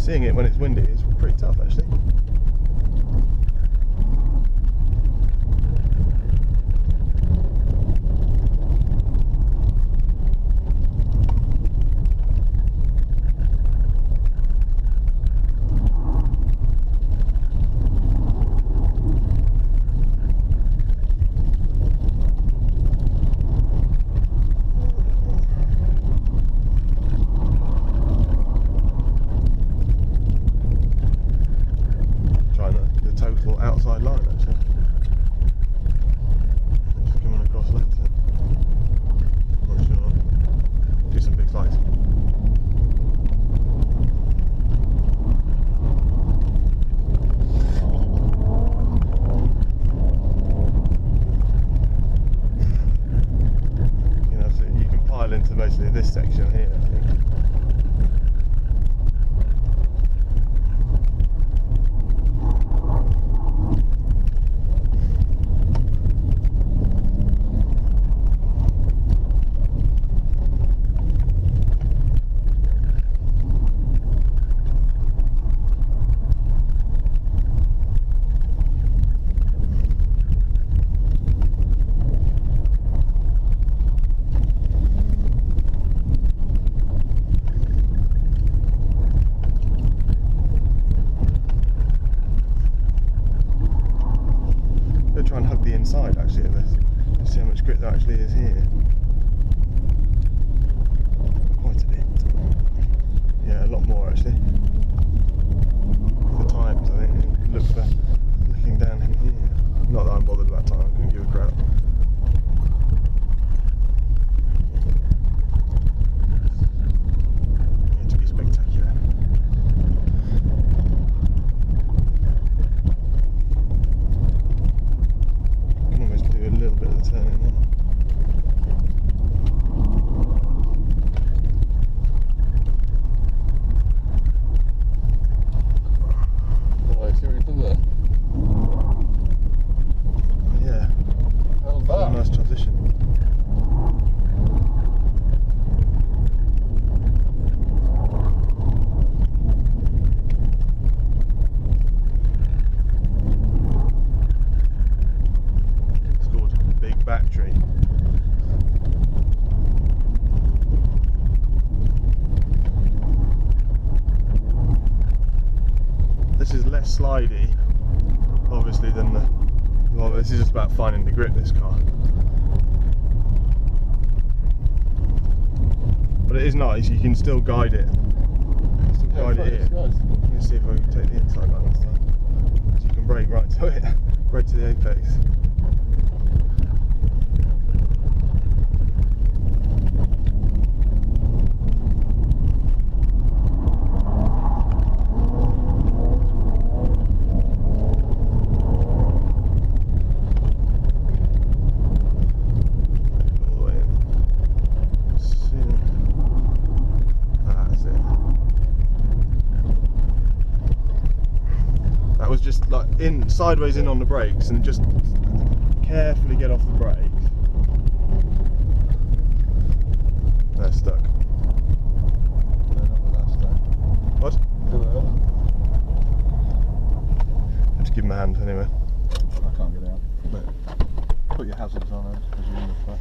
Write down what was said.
seeing it when it's windy is pretty tough actually. Mostly this section here, inside actually of this and see how much grit there actually is here. Quite a bit. Yeah, a lot more actually. For times I think. and Look for looking down in here. Not that I'm bothered about time, I couldn't give a crap. Need to be spectacular. can almost do a little bit of the turning now. Boy, see what you did there? Yeah, How's quite a that? nice transition. It's called Battery. This is less slidey, obviously, than the. Well, this is just about finding the grip. This car, but it is nice. You can still guide it. Still guide fuck, it here. nice. Let me see if I can take the inside line this time. So you can brake right to it, right to the apex. All the way in. See it. That's it. That was just like in sideways in on the brakes and just carefully get off the brakes. They're stuck. What? Just give him a hand anyway. I can't get out. But put your hazards on eh? as you're in the front.